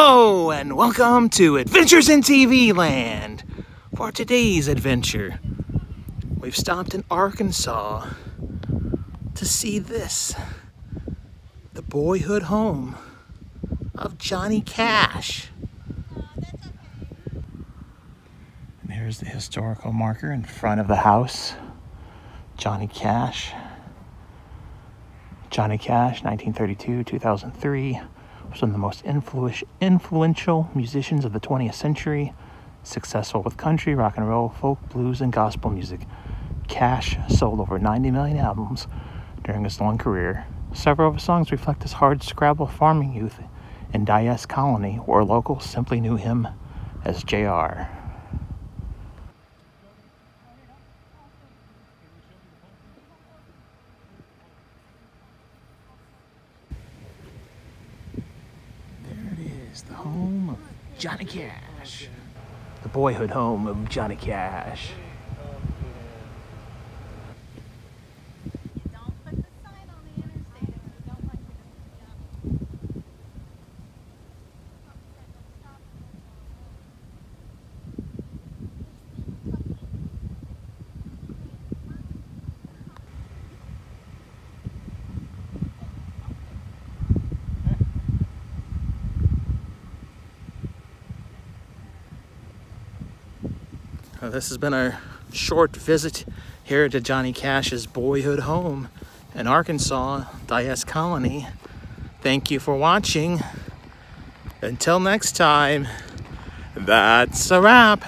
Hello and welcome to Adventures in TV Land. For today's adventure, we've stopped in Arkansas to see this the boyhood home of Johnny Cash. And here's the historical marker in front of the house Johnny Cash. Johnny Cash, 1932 2003 was one of the most influential musicians of the 20th century, successful with country, rock and roll, folk, blues, and gospel music. Cash sold over 90 million albums during his long career. Several of his songs reflect his hard scrabble farming youth in Dyess Colony, where locals simply knew him as JR. is, the home of Johnny Cash. The boyhood home of Johnny Cash. Don't put the sign on the interstate if you don't want you to see Uh, this has been our short visit here to Johnny Cash's boyhood home in Arkansas, Dyess Colony. Thank you for watching. Until next time, that's a wrap.